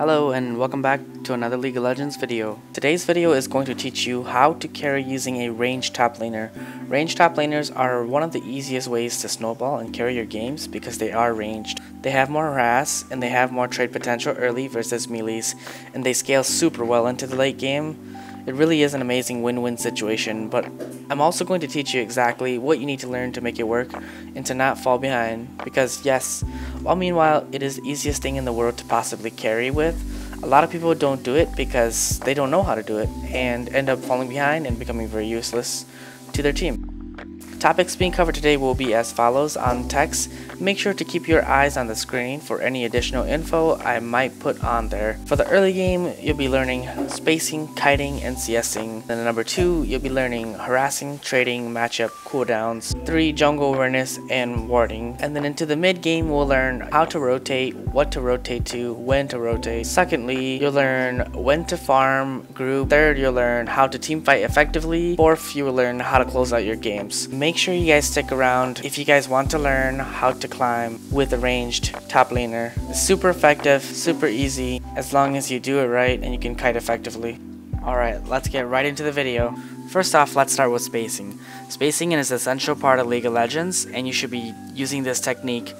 Hello and welcome back to another League of Legends video. Today's video is going to teach you how to carry using a ranged top laner. Ranged top laners are one of the easiest ways to snowball and carry your games because they are ranged. They have more harass and they have more trade potential early versus melees and they scale super well into the late game it really is an amazing win-win situation, but I'm also going to teach you exactly what you need to learn to make it work and to not fall behind. Because yes, while meanwhile it is the easiest thing in the world to possibly carry with, a lot of people don't do it because they don't know how to do it and end up falling behind and becoming very useless to their team. Topics being covered today will be as follows on text. Make sure to keep your eyes on the screen for any additional info I might put on there. For the early game, you'll be learning spacing, kiting, and CSing. Then number two, you'll be learning harassing, trading, matchup, cooldowns. Three, jungle awareness and warding. And then into the mid game, we'll learn how to rotate, what to rotate to, when to rotate. Secondly, you'll learn when to farm, group. Third, you'll learn how to team fight effectively. Fourth, you will learn how to close out your games. Make sure you guys stick around if you guys want to learn how to climb with a ranged top laner. Super effective, super easy, as long as you do it right and you can kite effectively. Alright, let's get right into the video. First off, let's start with spacing. Spacing is an essential part of League of Legends, and you should be using this technique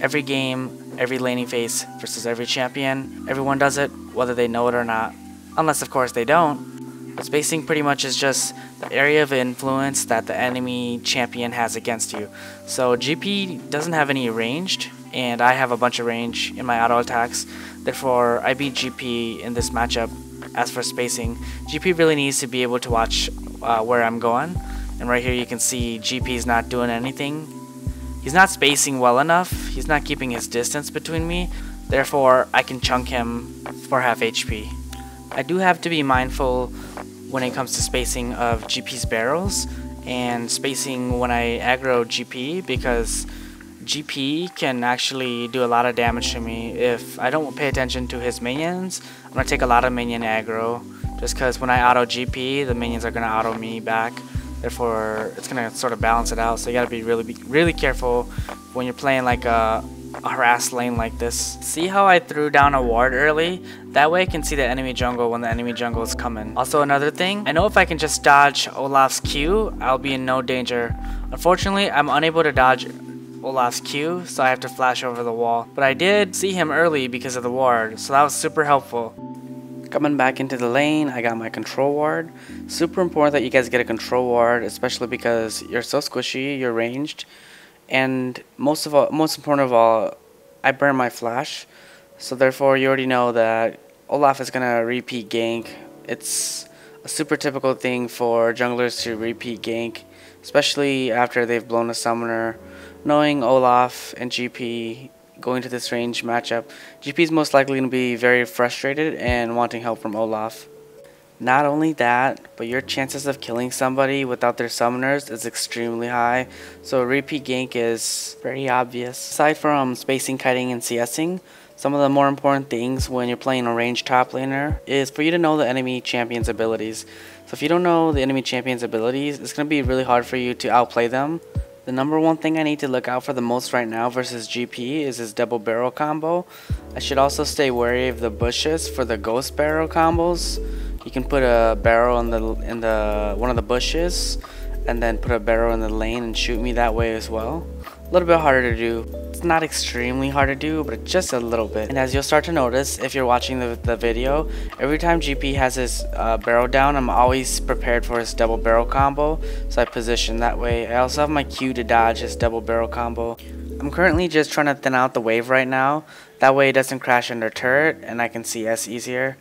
every game, every laning phase versus every champion. Everyone does it, whether they know it or not. Unless, of course, they don't. Spacing pretty much is just the area of influence that the enemy champion has against you. So GP doesn't have any ranged, and I have a bunch of range in my auto attacks. Therefore, I beat GP in this matchup. As for spacing, GP really needs to be able to watch uh, where I'm going. And right here you can see GP is not doing anything. He's not spacing well enough. He's not keeping his distance between me. Therefore, I can chunk him for half HP. I do have to be mindful when it comes to spacing of GP's barrels and spacing when I aggro GP because GP can actually do a lot of damage to me if I don't pay attention to his minions. I'm to take a lot of minion aggro just because when I auto GP the minions are to auto me back therefore it's to sort of balance it out so you got to be really really careful when you're playing like a harass lane like this. See how I threw down a ward early? That way I can see the enemy jungle when the enemy jungle is coming. Also another thing, I know if I can just dodge Olaf's Q, I'll be in no danger. Unfortunately, I'm unable to dodge Olaf's Q, so I have to flash over the wall. But I did see him early because of the ward, so that was super helpful. Coming back into the lane, I got my control ward. Super important that you guys get a control ward, especially because you're so squishy, you're ranged and most of all, most important of all, I burn my flash, so therefore you already know that Olaf is gonna repeat gank. It's a super typical thing for junglers to repeat gank, especially after they've blown a summoner. Knowing Olaf and GP going to this range matchup, GP is most likely going to be very frustrated and wanting help from Olaf. Not only that, but your chances of killing somebody without their summoners is extremely high, so repeat gank is very obvious. Aside from spacing, kiting, and CSing, some of the more important things when you're playing a ranged top laner is for you to know the enemy champion's abilities. So if you don't know the enemy champion's abilities, it's going to be really hard for you to outplay them. The number one thing I need to look out for the most right now versus GP is his double barrel combo. I should also stay wary of the bushes for the ghost barrel combos you can put a barrel in the in the one of the bushes and then put a barrel in the lane and shoot me that way as well a little bit harder to do. It's not extremely hard to do but just a little bit. And as you'll start to notice if you're watching the, the video every time GP has his uh, barrel down I'm always prepared for his double barrel combo. So I position that way. I also have my Q to dodge his double barrel combo. I'm currently just trying to thin out the wave right now. That way it doesn't crash under turret and I can CS easier.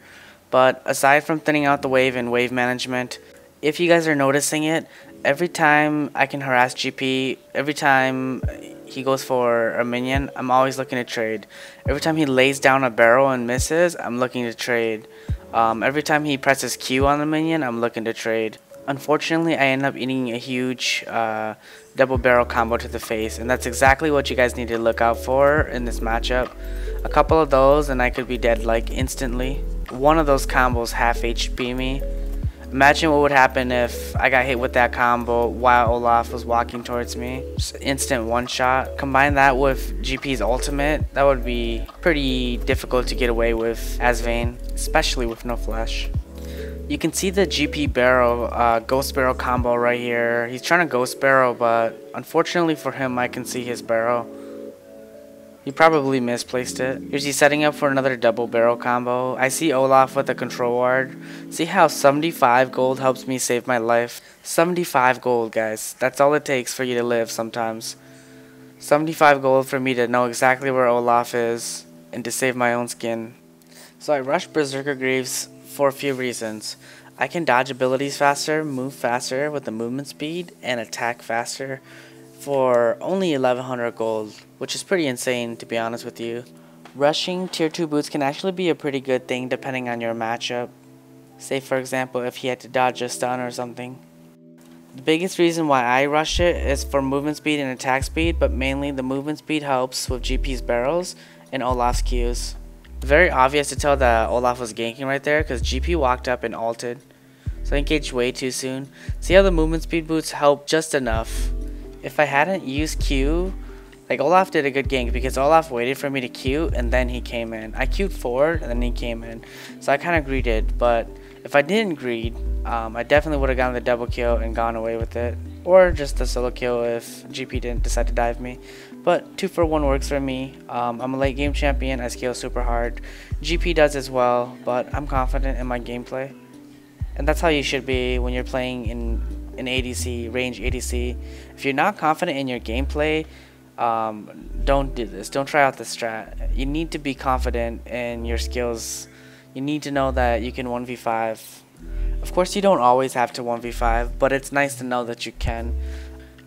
But aside from thinning out the wave and wave management, if you guys are noticing it, every time I can harass GP, every time he goes for a minion, I'm always looking to trade. Every time he lays down a barrel and misses, I'm looking to trade. Um, every time he presses Q on the minion, I'm looking to trade. Unfortunately, I end up eating a huge uh, double barrel combo to the face, and that's exactly what you guys need to look out for in this matchup. A couple of those, and I could be dead like instantly one of those combos half HP me. Imagine what would happen if I got hit with that combo while Olaf was walking towards me. Just instant one shot. Combine that with GP's ultimate, that would be pretty difficult to get away with as Vayne, especially with no flash. You can see the GP barrel, uh, Ghost Barrel combo right here. He's trying to Ghost Barrel, but unfortunately for him, I can see his Barrel. He probably misplaced it. Here's he setting up for another double barrel combo. I see Olaf with a control ward. See how 75 gold helps me save my life? 75 gold, guys. That's all it takes for you to live sometimes. 75 gold for me to know exactly where Olaf is and to save my own skin. So I rush Berserker Greaves for a few reasons. I can dodge abilities faster, move faster with the movement speed, and attack faster for only 1100 gold, which is pretty insane to be honest with you. Rushing tier 2 boots can actually be a pretty good thing depending on your matchup. Say for example if he had to dodge a stun or something. The biggest reason why I rush it is for movement speed and attack speed, but mainly the movement speed helps with GP's barrels and Olaf's Qs. Very obvious to tell that Olaf was ganking right there because GP walked up and ulted. So I engaged way too soon. See how the movement speed boots help just enough if I hadn't used Q, like Olaf did a good gank because Olaf waited for me to Q and then he came in. I Q'd forward and then he came in. So I kind of greeded, but if I didn't greed, um, I definitely would have gotten the double kill and gone away with it. Or just the solo kill if GP didn't decide to dive me. But 2 for 1 works for me. Um, I'm a late game champion, I scale super hard. GP does as well, but I'm confident in my gameplay. And that's how you should be when you're playing in an ADC, range ADC. If you're not confident in your gameplay, um, don't do this. Don't try out the strat. You need to be confident in your skills. You need to know that you can 1v5. Of course, you don't always have to 1v5, but it's nice to know that you can.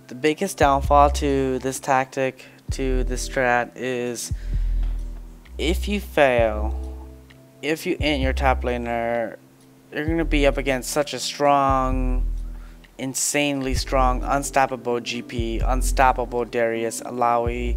The biggest downfall to this tactic, to this strat, is if you fail, if you int your top laner, you're going to be up against such a strong insanely strong, unstoppable GP, unstoppable Darius, Illaoi,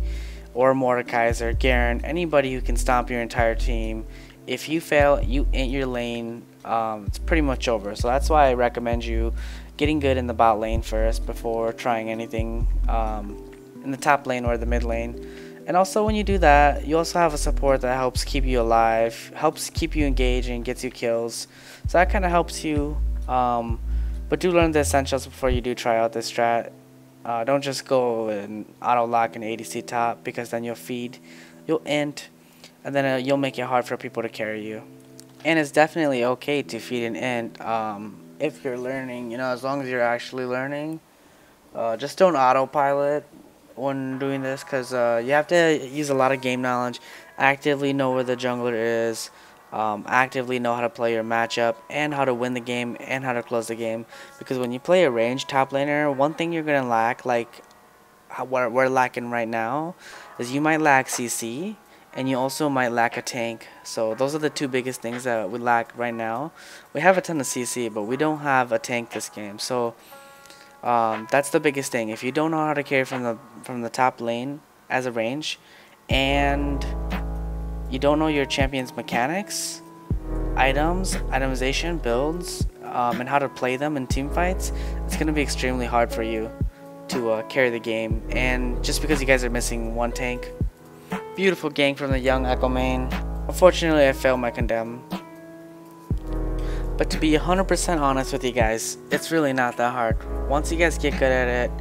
or Mordekaiser, Garen, anybody who can stomp your entire team. If you fail, you int your lane, um, it's pretty much over. So that's why I recommend you getting good in the bot lane first before trying anything um, in the top lane or the mid lane. And also when you do that, you also have a support that helps keep you alive, helps keep you engaged and gets you kills. So that kind of helps you um, but do learn the essentials before you do try out this strat. Uh, don't just go and auto lock an ADC top because then you'll feed, you'll int, and then uh, you'll make it hard for people to carry you. And it's definitely okay to feed an int um, if you're learning, you know, as long as you're actually learning. Uh, just don't autopilot when doing this because uh, you have to use a lot of game knowledge, actively know where the jungler is, um, actively know how to play your matchup and how to win the game and how to close the game. Because when you play a range top laner, one thing you're going to lack, like what we're lacking right now, is you might lack CC and you also might lack a tank. So those are the two biggest things that we lack right now. We have a ton of CC, but we don't have a tank this game. So um, that's the biggest thing. If you don't know how to carry from the from the top lane as a range, and you don't know your champion's mechanics, items, itemization, builds, um, and how to play them in team fights, it's going to be extremely hard for you to uh, carry the game. And just because you guys are missing one tank. Beautiful gank from the young Ekko main. Unfortunately, I failed my condemn. But to be 100% honest with you guys, it's really not that hard. Once you guys get good at it,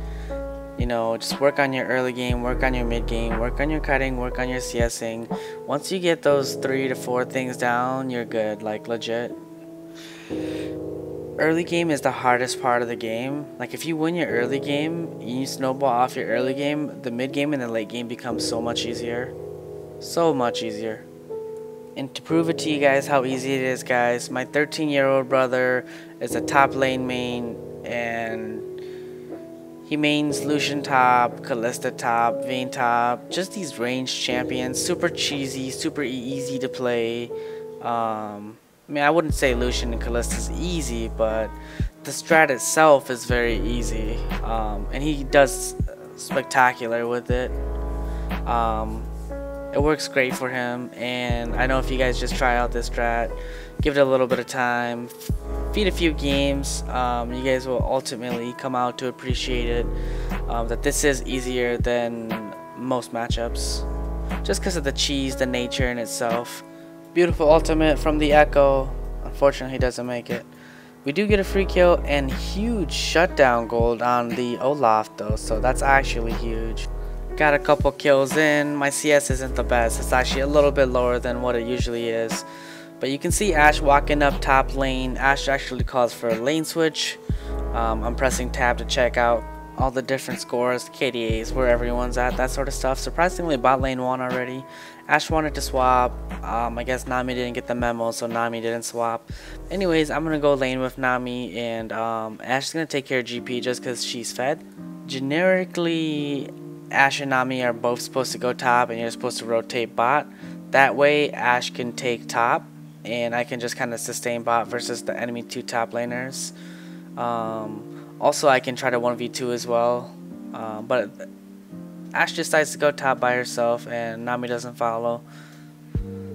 you know, just work on your early game, work on your mid game, work on your cutting, work on your CSing. Once you get those three to four things down, you're good, like legit. Early game is the hardest part of the game. Like if you win your early game, you snowball off your early game, the mid game and the late game becomes so much easier. So much easier. And to prove it to you guys how easy it is, guys, my 13 year old brother is a top lane main and he mains Lucian top, Kalista top, Vayne top, just these ranged champions, super cheesy, super easy to play. Um, I mean, I wouldn't say Lucian and Kalista is easy, but the strat itself is very easy, um, and he does spectacular with it. Um, it works great for him and I know if you guys just try out this strat give it a little bit of time feed a few games um, you guys will ultimately come out to appreciate it um, that this is easier than most matchups just because of the cheese the nature in itself beautiful ultimate from the Ekko unfortunately doesn't make it we do get a free kill and huge shutdown gold on the Olaf though, so that's actually huge. Got a couple kills in. My CS isn't the best. It's actually a little bit lower than what it usually is. But you can see Ashe walking up top lane. Ashe actually calls for a lane switch. Um, I'm pressing tab to check out all the different scores, KDAs, where everyone's at, that sort of stuff. Surprisingly, bot lane won already. Ashe wanted to swap. Um, I guess Nami didn't get the memo, so Nami didn't swap. Anyways, I'm to go lane with Nami, and um, Ashe is to take care of GP just because she's fed. Generically, Ashe and Nami are both supposed to go top, and you're supposed to rotate bot. That way, Ashe can take top, and I can just kind of sustain bot versus the enemy two top laners. Um, also, I can try to 1v2 as well. Uh, but Ashe decides to go top by herself and Nami doesn't follow.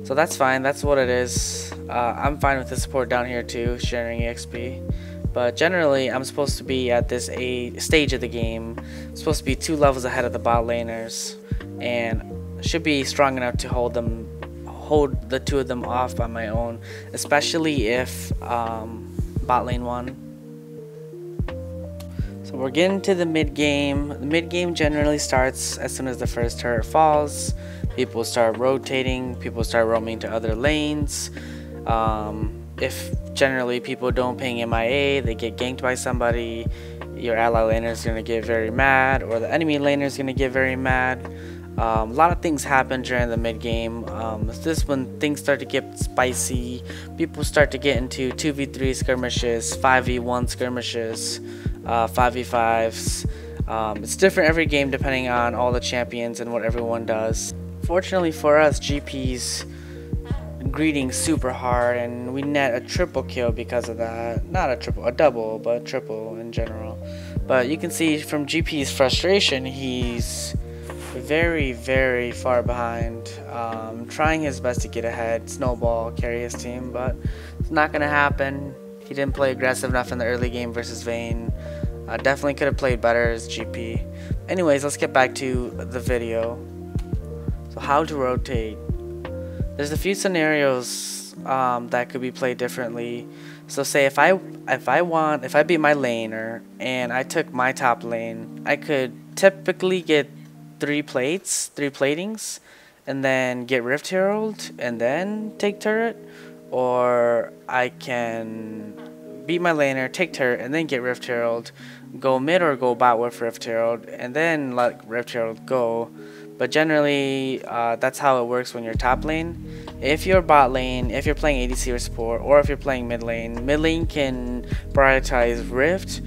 So that's fine. That's what it is. Uh, I'm fine with the support down here too, sharing EXP. But generally, I'm supposed to be at this a stage of the game. I'm supposed to be two levels ahead of the bot laners. And should be strong enough to hold them hold the two of them off by my own especially if um, bot lane won so we're getting to the mid game. The mid game generally starts as soon as the first turret falls. People start rotating, people start roaming to other lanes. Um, if generally people don't ping MIA, they get ganked by somebody, your ally laner is going to get very mad, or the enemy laner is going to get very mad. Um, a lot of things happen during the mid game. Um, this when things start to get spicy. People start to get into 2v3 skirmishes, 5v1 skirmishes uh, 5v5s. Um, it's different every game depending on all the champions and what everyone does. Fortunately for us, GP's greeting super hard and we net a triple kill because of that. Not a triple, a double, but triple in general. But you can see from GP's frustration, he's very, very far behind. Um, trying his best to get ahead, snowball, carry his team, but it's not going to happen. He didn't play aggressive enough in the early game versus Vayne. Uh, definitely could have played better as GP. Anyways, let's get back to the video. So how to rotate. There's a few scenarios um, that could be played differently. So say if I if I want if I beat my laner and I took my top lane, I could typically get three plates, three platings, and then get Rift Herald and then take turret or I can beat my laner, take turret, and then get Rift Herald, go mid or go bot with Rift Herald, and then let Rift Herald go. But generally, uh, that's how it works when you're top lane. If you're bot lane, if you're playing ADC or support, or if you're playing mid lane, mid lane can prioritize Rift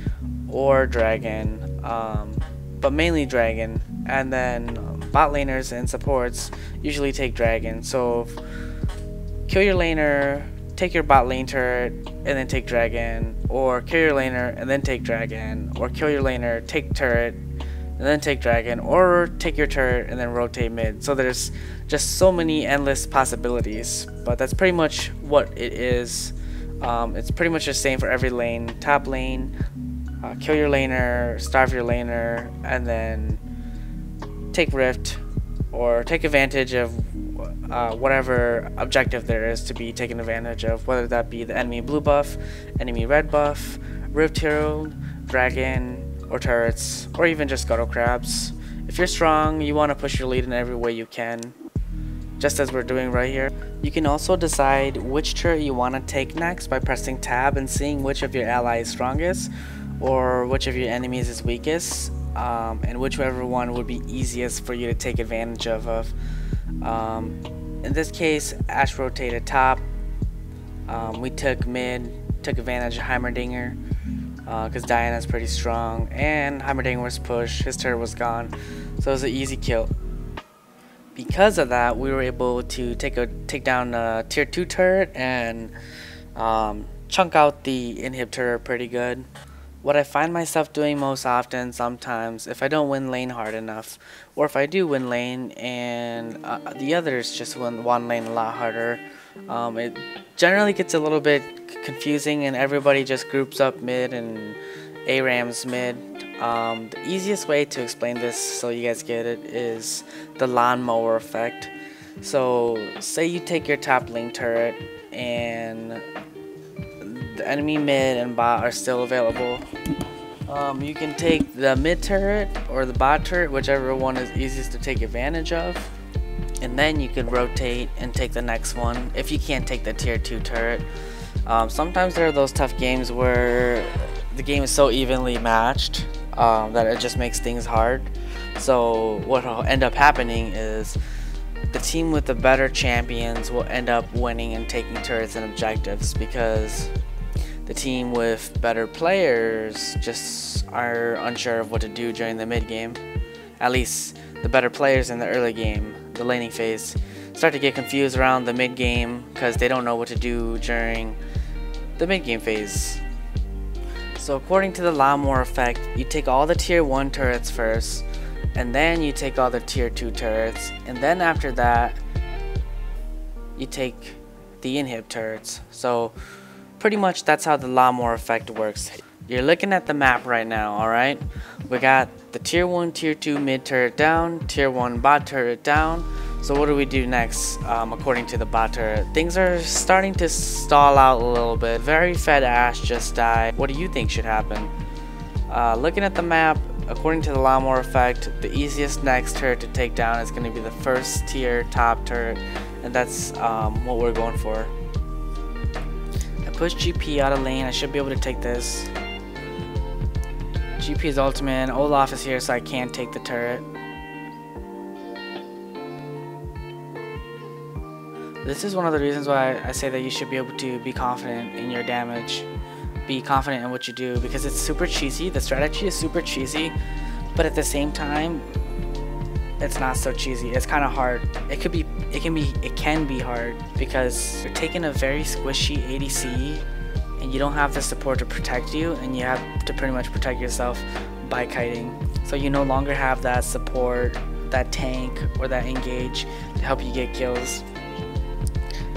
or Dragon, um, but mainly Dragon. And then bot laners and supports usually take Dragon. So kill your laner, take your bot lane turret, and then take dragon, or kill your laner and then take dragon, or kill your laner, take turret, and then take dragon, or take your turret and then rotate mid. So there's just so many endless possibilities, but that's pretty much what it is. Um, it's pretty much the same for every lane. Top lane, uh, kill your laner, starve your laner, and then take rift, or take advantage of uh, whatever objective there is to be taken advantage of, whether that be the enemy blue buff, enemy red buff, Rift Herald, Dragon, or turrets, or even just Scuttle Crabs. If you're strong, you want to push your lead in every way you can, just as we're doing right here. You can also decide which turret you want to take next by pressing tab and seeing which of your allies is strongest, or which of your enemies is weakest, um, and whichever one would be easiest for you to take advantage of. of. Um, in this case, Ashe rotated top. Um, we took mid, took advantage of Heimerdinger because uh, Diana's pretty strong, and Heimerdinger was pushed, his turret was gone, so it was an easy kill. Because of that, we were able to take a take down a tier 2 turret and um, chunk out the inhib turret pretty good. What I find myself doing most often sometimes, if I don't win lane hard enough, or if I do win lane and uh, the others just win one lane a lot harder, um, it generally gets a little bit confusing and everybody just groups up mid and ARAMs mid. Um, the easiest way to explain this so you guys get it is the lawnmower effect. So say you take your top lane turret and the enemy mid and bot are still available. Um, you can take the mid turret or the bot turret, whichever one is easiest to take advantage of. And then you can rotate and take the next one if you can't take the tier 2 turret. Um, sometimes there are those tough games where the game is so evenly matched um, that it just makes things hard. So what will end up happening is the team with the better champions will end up winning and taking turrets and objectives because the team with better players just are unsure of what to do during the mid game. At least the better players in the early game, the laning phase, start to get confused around the mid game because they don't know what to do during the mid game phase. So according to the Lawnmower effect, you take all the tier 1 turrets first, and then you take all the tier 2 turrets, and then after that, you take the inhib turrets. So pretty much that's how the lawnmower effect works. You're looking at the map right now, alright? We got the tier 1, tier 2 mid turret down, tier 1 bot turret down. So what do we do next um, according to the bot turret? Things are starting to stall out a little bit. Very fed Ashe just died. What do you think should happen? Uh, looking at the map, according to the lawnmower effect, the easiest next turret to take down is going to be the first tier top turret. And that's um, what we're going for push GP out of lane. I should be able to take this. GP is ultimate. Olaf is here, so I can't take the turret. This is one of the reasons why I say that you should be able to be confident in your damage. Be confident in what you do because it's super cheesy. The strategy is super cheesy, but at the same time, it's not so cheesy. It's kind of hard. It could be, it can be, it can be hard because you're taking a very squishy ADC and you don't have the support to protect you and you have to pretty much protect yourself by kiting. So you no longer have that support, that tank, or that engage to help you get kills.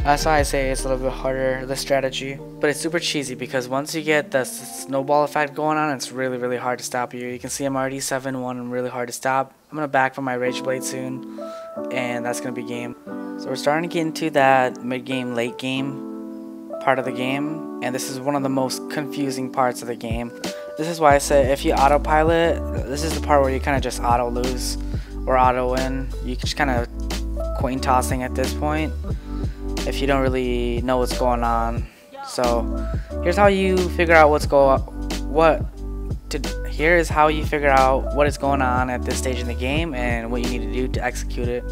That's why I say it's a little bit harder, the strategy. But it's super cheesy because once you get the snowball effect going on, it's really, really hard to stop you. You can see I'm already 7-1 and really hard to stop. I'm to back from my Rage Blade soon, and that's to be game. So we're starting to get into that mid-game, late-game part of the game, and this is one of the most confusing parts of the game. This is why I say if you autopilot, this is the part where you kind of just auto-lose or auto-win. You just kind of coin tossing at this point if you don't really know what's going on. So here's how you figure out what's going what to here is how you figure out what is going on at this stage in the game and what you need to do to execute it.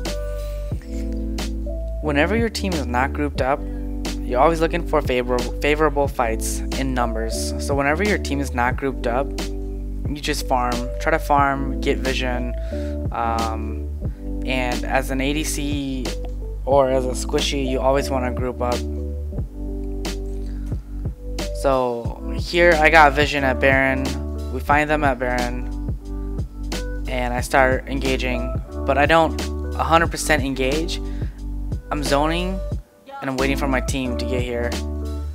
Whenever your team is not grouped up, you're always looking for favorable favorable fights in numbers. So whenever your team is not grouped up, you just farm, try to farm, get vision, um, and as an ADC or as a squishy, you always want to group up. So here I got vision at Baron. We find them at Baron. And I start engaging. But I don't 100% engage. I'm zoning and I'm waiting for my team to get here.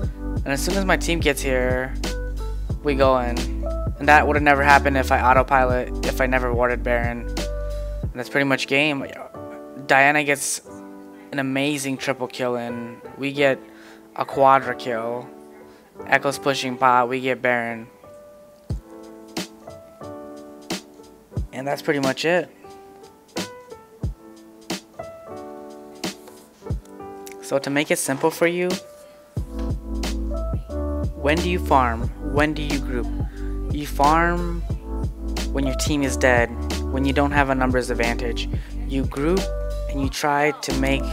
And as soon as my team gets here, we go in. And that would have never happened if I autopilot, if I never warded Baron. And that's pretty much game. Diana gets an amazing triple kill and we get a quadra kill. Ekko's pushing bot, we get Baron. And that's pretty much it. So to make it simple for you, when do you farm? When do you group? You farm when your team is dead, when you don't have a numbers advantage. You group and you try to make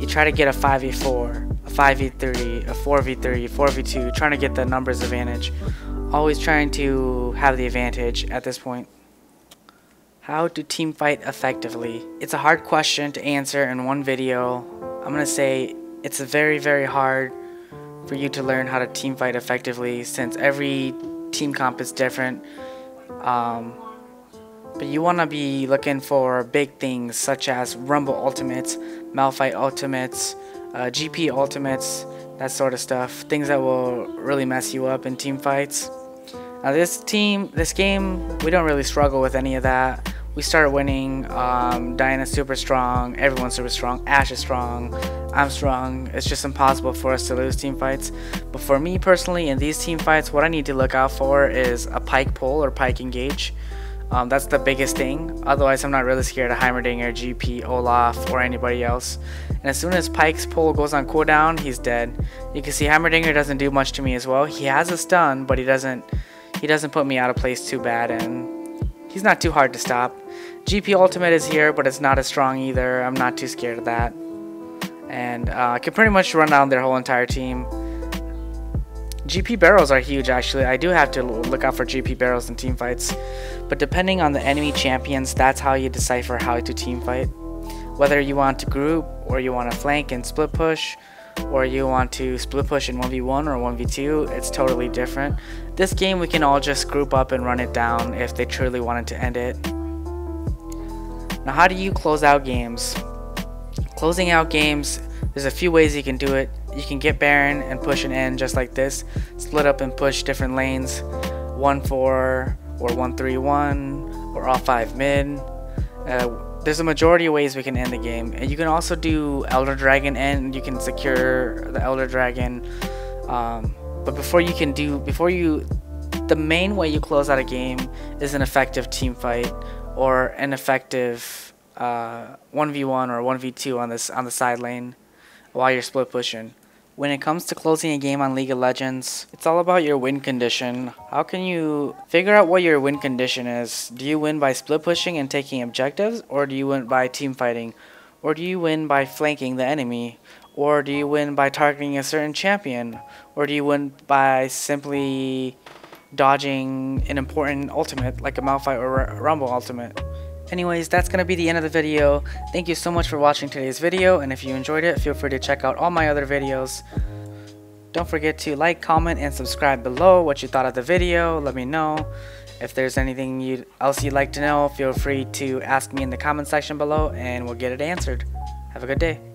you try to get a 5v4 a 5v3 a 4v3 4v2 trying to get the numbers advantage always trying to have the advantage at this point how to team fight effectively it's a hard question to answer in one video i'm gonna say it's very very hard for you to learn how to team fight effectively since every team comp is different. Um, but you want to be looking for big things such as Rumble Ultimates, Malphite Ultimates, uh, GP Ultimates, that sort of stuff. Things that will really mess you up in team fights. Now this team, this game, we don't really struggle with any of that. We start winning. Um, Diana's super strong. Everyone's super strong. Ashe is strong. I'm strong. It's just impossible for us to lose team fights. But for me personally, in these team fights, what I need to look out for is a Pyke pull or Pyke engage. Um, that's the biggest thing. Otherwise, I'm not really scared of Heimerdinger, GP, Olaf, or anybody else. And as soon as Pyke's pull goes on cooldown, he's dead. You can see Heimerdinger doesn't do much to me as well. He has a stun, but he doesn't he doesn't put me out of place too bad, and he's not too hard to stop. GP Ultimate is here, but it's not as strong either. I'm not too scared of that. And uh, I can pretty much run down their whole entire team. GP barrels are huge actually. I do have to look out for GP barrels in team fights. But depending on the enemy champions, that's how you decipher how to team fight. Whether you want to group or you want to flank and split push or you want to split push in 1v1 or 1v2, it's totally different. This game we can all just group up and run it down if they truly wanted to end it. Now how do you close out games? Closing out games, there's a few ways you can do it you can get Baron and push an end just like this. Split up and push different lanes. 1-4 or 1-3-1 or all 5 mid. Uh, there's a majority of ways we can end the game. And you can also do Elder Dragon end. You can secure the Elder Dragon. Um, but before you can do, before you, the main way you close out a game is an effective team fight or an effective uh, 1v1 or 1v2 on this on the side lane while you're split pushing. When it comes to closing a game on League of Legends, it's all about your win condition. How can you figure out what your win condition is? Do you win by split pushing and taking objectives, or do you win by team fighting? Or do you win by flanking the enemy? Or do you win by targeting a certain champion? Or do you win by simply dodging an important ultimate like a Malphite or Rumble ultimate? Anyways, that's going to be the end of the video. Thank you so much for watching today's video, and if you enjoyed it, feel free to check out all my other videos. Don't forget to like, comment, and subscribe below what you thought of the video. Let me know. If there's anything you else you'd like to know, feel free to ask me in the comment section below, and we'll get it answered. Have a good day.